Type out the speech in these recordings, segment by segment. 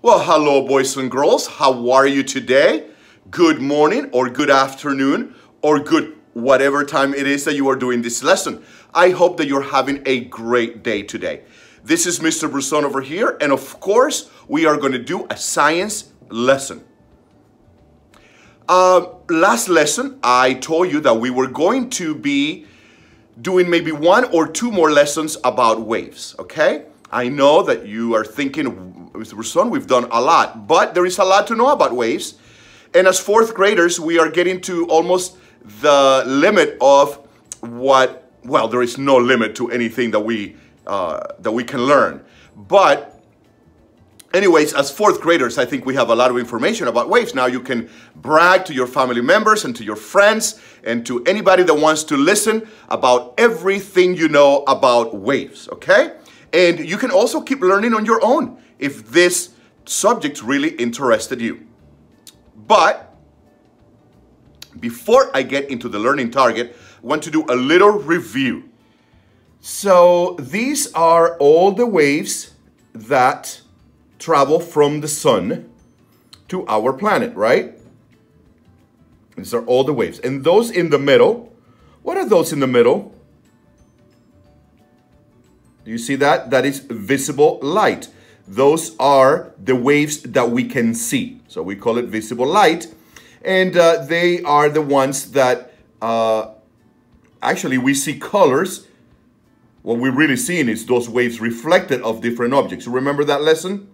Well, hello, boys and girls. How are you today? Good morning, or good afternoon, or good whatever time it is that you are doing this lesson. I hope that you're having a great day today. This is Mr. Bruzon over here, and of course, we are going to do a science lesson. Uh, last lesson, I told you that we were going to be doing maybe one or two more lessons about waves, okay? I know that you are thinking, Mr. Bruzon, we've done a lot, but there is a lot to know about waves. And as fourth graders, we are getting to almost the limit of what, well, there is no limit to anything that we, uh, that we can learn. But anyways, as fourth graders, I think we have a lot of information about waves. Now you can brag to your family members and to your friends and to anybody that wants to listen about everything you know about waves, okay? And you can also keep learning on your own if this subject really interested you. But before I get into the learning target, I want to do a little review. So these are all the waves that travel from the sun to our planet, right? These are all the waves. And those in the middle, what are those in the middle? Do you see that? That is visible light. Those are the waves that we can see. So we call it visible light. And uh, they are the ones that uh, actually we see colors. What we're really seeing is those waves reflected of different objects. Remember that lesson?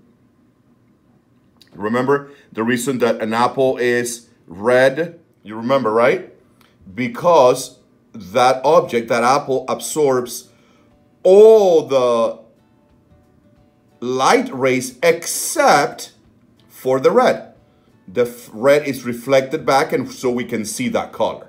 Remember the reason that an apple is red? You remember, right? Because that object, that apple, absorbs all the light rays except for the red. The red is reflected back and so we can see that color.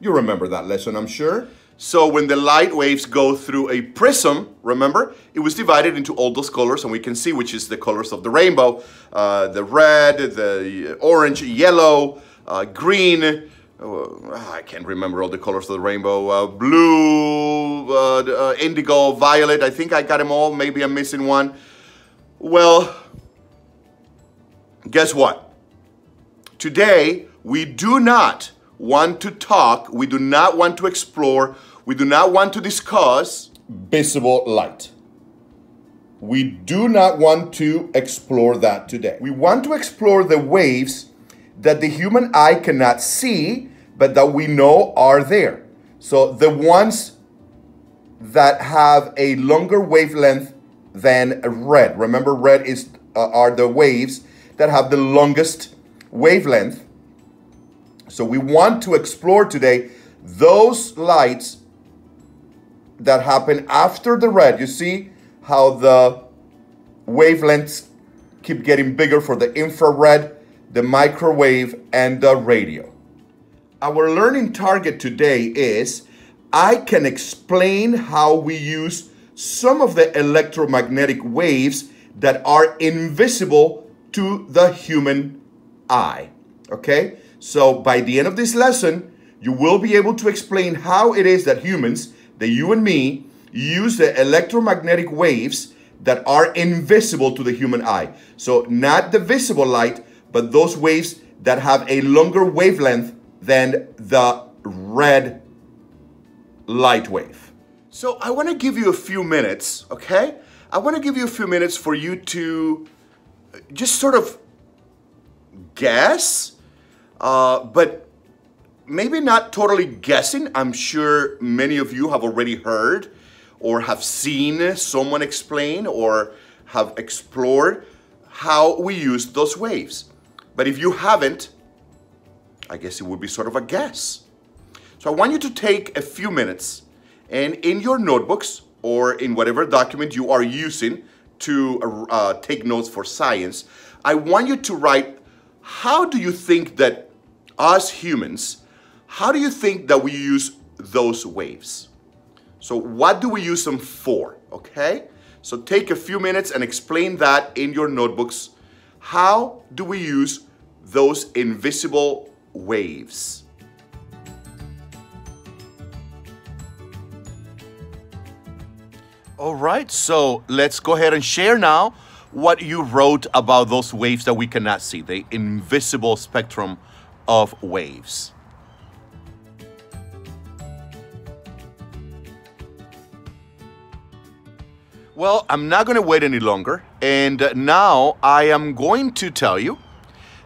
You remember that lesson, I'm sure. So when the light waves go through a prism, remember, it was divided into all those colors and we can see which is the colors of the rainbow. Uh, the red, the orange, yellow, uh, green, uh, I can't remember all the colors of the rainbow. Uh, blue, uh, uh, indigo, violet. I think I got them all. Maybe I'm missing one. Well, guess what? Today, we do not want to talk, we do not want to explore, we do not want to discuss visible light. We do not want to explore that today. We want to explore the waves that the human eye cannot see, but that we know are there. So the ones that have a longer wavelength than red. Remember, red is uh, are the waves that have the longest wavelength. So we want to explore today those lights that happen after the red. You see how the wavelengths keep getting bigger for the infrared, the microwave, and the radio. Our learning target today is I can explain how we use some of the electromagnetic waves that are invisible to the human eye. Okay? So by the end of this lesson, you will be able to explain how it is that humans, that you and me, use the electromagnetic waves that are invisible to the human eye. So not the visible light, but those waves that have a longer wavelength than the red light wave. So I want to give you a few minutes, okay? I want to give you a few minutes for you to just sort of guess, uh, but maybe not totally guessing. I'm sure many of you have already heard or have seen someone explain or have explored how we use those waves. But if you haven't, I guess it would be sort of a guess. So I want you to take a few minutes and in your notebooks or in whatever document you are using to uh, take notes for science, I want you to write how do you think that us humans, how do you think that we use those waves? So what do we use them for, okay? So take a few minutes and explain that in your notebooks. How do we use those invisible waves? All right, so let's go ahead and share now what you wrote about those waves that we cannot see, the invisible spectrum of waves. Well, I'm not going to wait any longer. And now I am going to tell you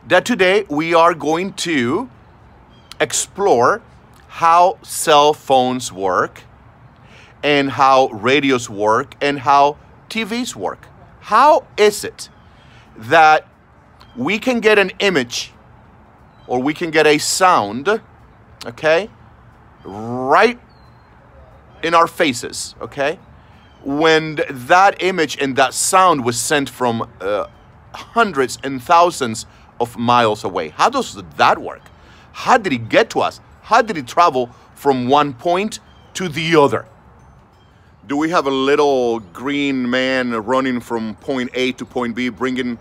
that today we are going to explore how cell phones work and how radios work and how TVs work. How is it that we can get an image or we can get a sound, okay, right in our faces, okay? When that image and that sound was sent from uh, hundreds and thousands of miles away. How does that work? How did it get to us? How did it travel from one point to the other? Do we have a little green man running from point A to point B, bringing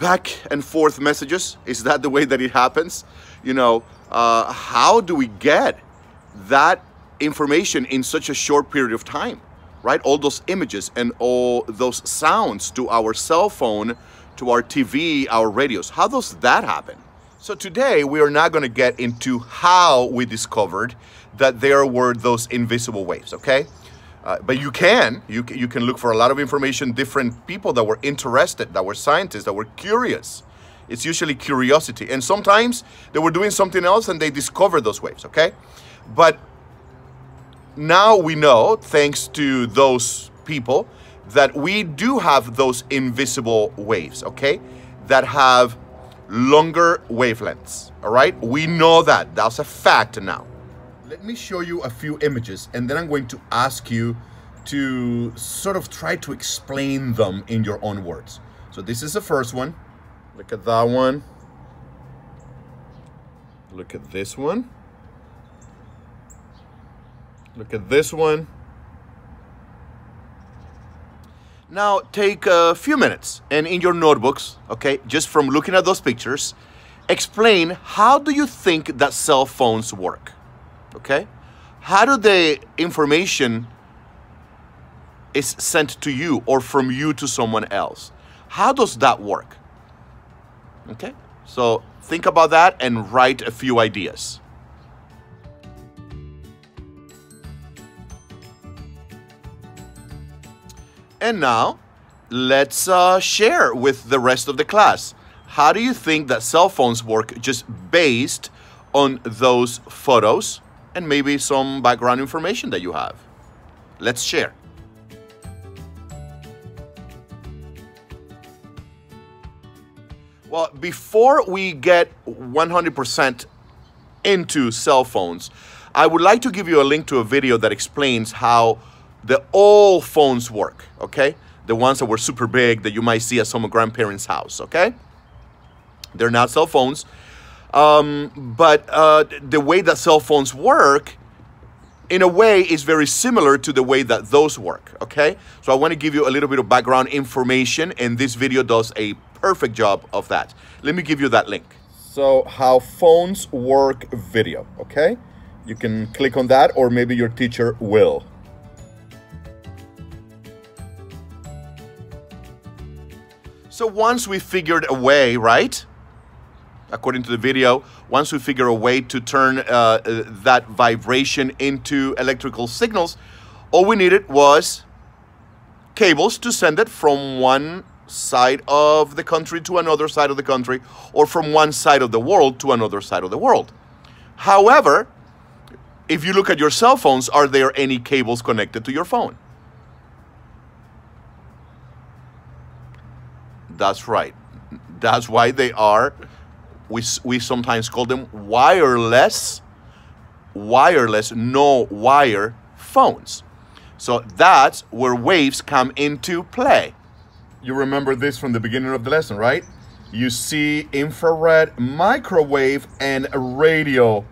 back and forth messages? Is that the way that it happens? You know, uh, how do we get that information in such a short period of time? Right? All those images and all those sounds to our cell phone, to our TV, our radios. How does that happen? So today we are not going to get into how we discovered that there were those invisible waves, okay? Uh, but you can, you, you can look for a lot of information, different people that were interested, that were scientists, that were curious. It's usually curiosity. And sometimes they were doing something else and they discovered those waves, okay? But now we know, thanks to those people, that we do have those invisible waves, okay? That have longer wavelengths, all right? We know that. That's a fact now. Let me show you a few images and then I'm going to ask you to sort of try to explain them in your own words. So this is the first one. Look at that one. Look at this one. Look at this one. Now take a few minutes and in your notebooks, okay, just from looking at those pictures, explain how do you think that cell phones work? Okay? How do the information is sent to you or from you to someone else? How does that work? Okay? So think about that and write a few ideas. And now, let's uh, share with the rest of the class. How do you think that cell phones work just based on those photos and maybe some background information that you have? Let's share. Well, before we get 100% into cell phones, I would like to give you a link to a video that explains how the old phones work, okay? The ones that were super big that you might see at some grandparents' house, okay? They're not cell phones. Um, but uh, the way that cell phones work, in a way, is very similar to the way that those work, okay? So I want to give you a little bit of background information, and this video does a perfect job of that. Let me give you that link. So how phones work video, okay? You can click on that, or maybe your teacher will. So once we figured a way, right? According to the video, once we figure a way to turn uh, uh, that vibration into electrical signals, all we needed was cables to send it from one side of the country to another side of the country, or from one side of the world to another side of the world. However, if you look at your cell phones, are there any cables connected to your phone? That's right. That's why they are, we, we sometimes call them wireless, wireless, no wire phones. So that's where waves come into play. You remember this from the beginning of the lesson, right? You see infrared, microwave, and radio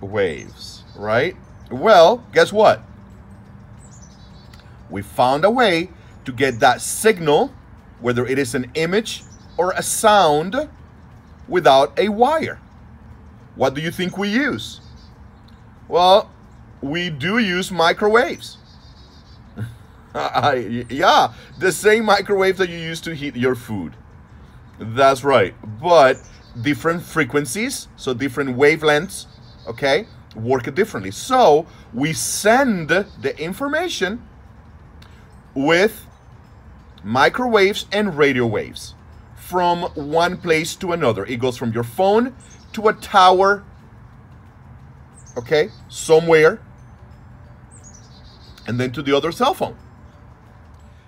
waves, right? Well, guess what? We found a way to get that signal whether it is an image or a sound without a wire. What do you think we use? Well, we do use microwaves. yeah, the same microwave that you use to heat your food. That's right. But different frequencies, so different wavelengths, okay, work differently. So we send the information with microwaves and radio waves from one place to another. It goes from your phone to a tower, okay, somewhere, and then to the other cell phone.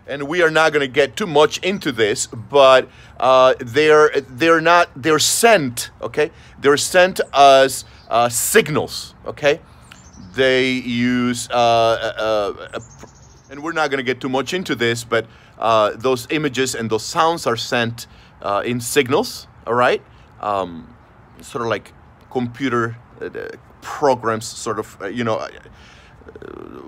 And we are not going to get too much into this, but uh, they're they're not they're sent, okay? They're sent as uh, signals, okay? They use uh, uh, uh and we're not going to get too much into this, but uh, those images and those sounds are sent uh, in signals, all right? Um, sort of like computer uh, programs, sort of, uh, you know, uh,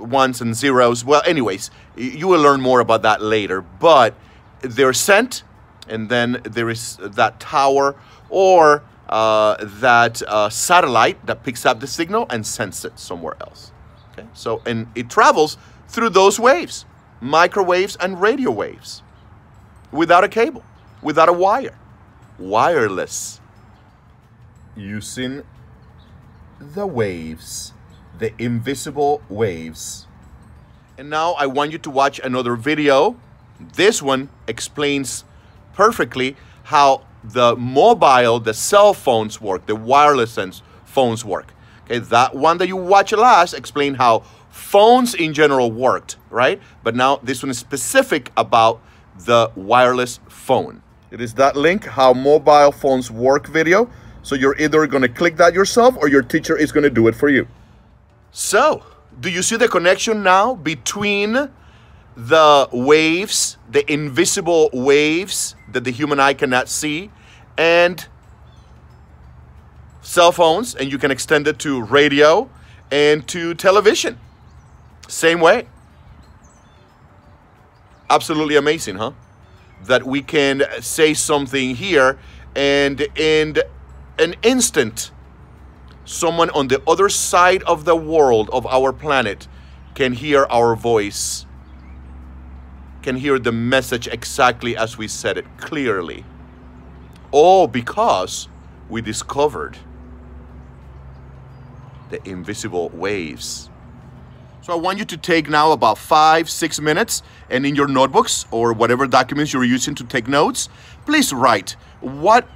ones and zeros. Well, anyways, you will learn more about that later, but they're sent, and then there is that tower or uh, that satellite that picks up the signal and sends it somewhere else. Okay, so, and it travels through those waves, microwaves and radio waves, without a cable, without a wire, wireless, using the waves, the invisible waves. And now I want you to watch another video. This one explains perfectly how the mobile, the cell phones work, the wireless phones work. Okay, that one that you watch last explained how phones in general worked, right? But now this one is specific about the wireless phone. It is that link, how mobile phones work video. So you're either gonna click that yourself or your teacher is gonna do it for you. So, do you see the connection now between the waves, the invisible waves that the human eye cannot see, and cell phones, and you can extend it to radio and to television. Same way. Absolutely amazing, huh? That we can say something here and in an instant, someone on the other side of the world of our planet can hear our voice, can hear the message exactly as we said it clearly. All because we discovered the invisible waves. So I want you to take now about five, six minutes and in your notebooks or whatever documents you're using to take notes, please write what,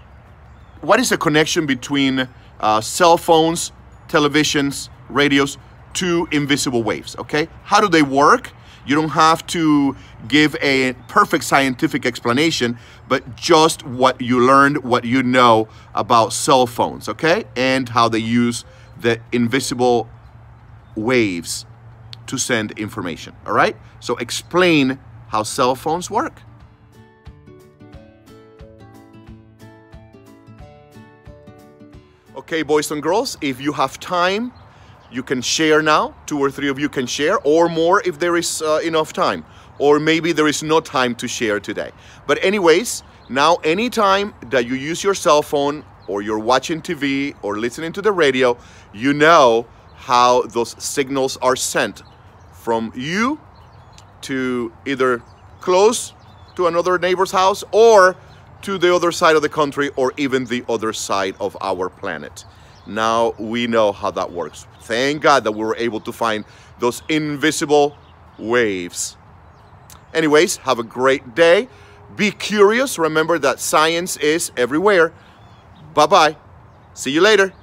what is the connection between uh, cell phones, televisions, radios to invisible waves, okay? How do they work? You don't have to give a perfect scientific explanation, but just what you learned, what you know about cell phones, okay? And how they use the invisible waves to send information, all right? So explain how cell phones work. Okay, boys and girls, if you have time, you can share now. Two or three of you can share, or more if there is uh, enough time. Or maybe there is no time to share today. But anyways, now anytime that you use your cell phone or you're watching TV or listening to the radio, you know how those signals are sent from you to either close to another neighbor's house or to the other side of the country or even the other side of our planet. Now we know how that works. Thank God that we were able to find those invisible waves. Anyways, have a great day. Be curious. Remember that science is everywhere. Bye bye. See you later.